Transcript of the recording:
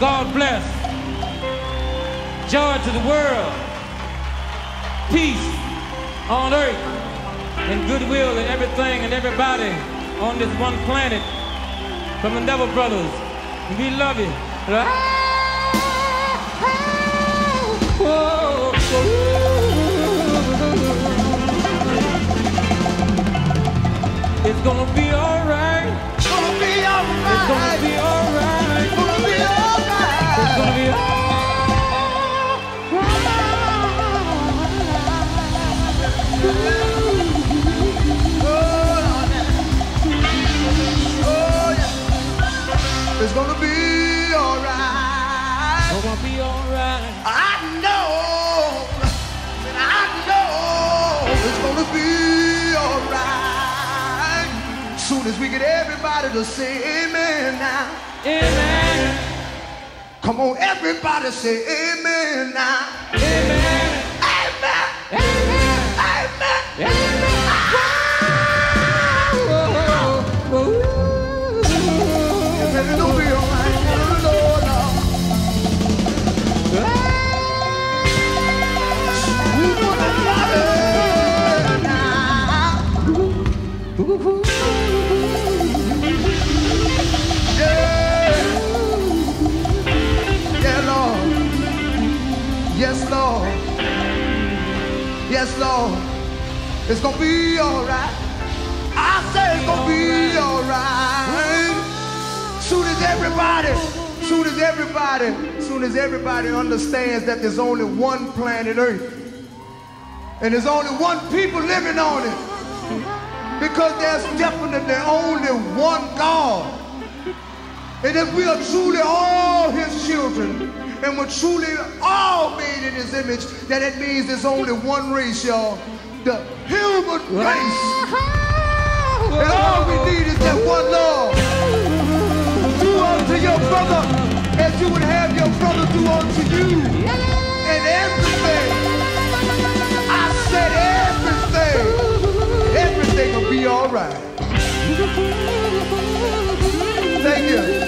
God bless. Joy to the world. Peace on earth. And goodwill to everything and everybody on this one planet. From the Neville Brothers. We love you. It's gonna be alright. Gonna be alright. It's gonna be alright. Be alright. Soon as we get everybody to say amen now. Amen. Come on, everybody say amen now. Amen. Amen. Amen. Yes, Lord. Yes, Lord. It's gonna be alright. I say it's gonna be alright. Soon as everybody, soon as everybody, soon as everybody understands that there's only one planet Earth. And there's only one people living on it. Because there's definitely only one God. And if we are truly all his children, and we're truly all made in his image, then it means there's only one race, y'all. The human race. And all we need is that one love. Do unto your brother as you would have your brother do unto you. And everything, I said everything, everything will be all right. Thank you.